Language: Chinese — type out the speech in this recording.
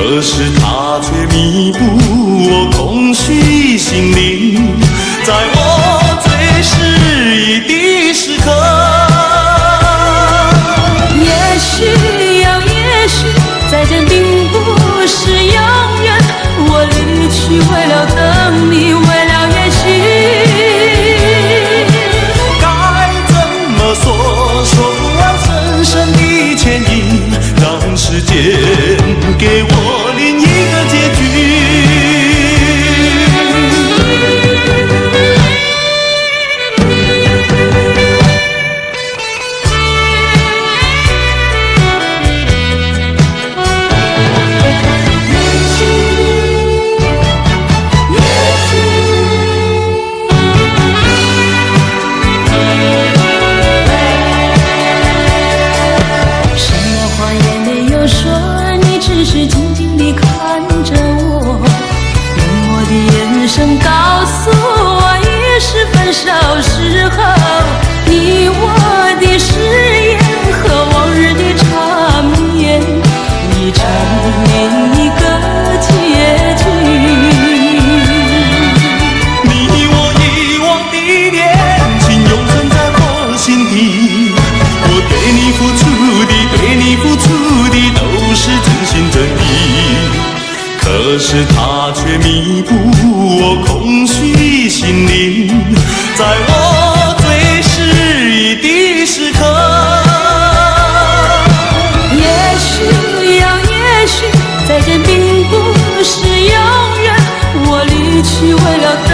可是他却弥补我空虚心灵在我最失意的时刻。也许要也许再见并不是永远我离去为了等你是它却弥补我空虚的心灵，在我最失意的时刻。也许要，也许再见，并不是永远。我离去，为了。